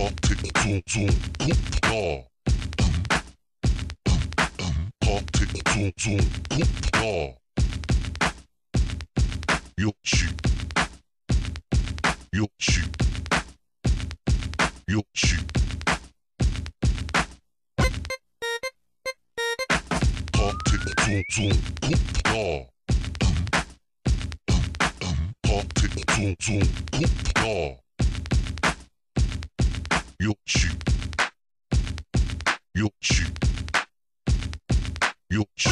Pop tick zoom zoom poop law. Pop tick zoom zoom poop law. Yo shoot. Yo shoot. よし。よし。よし。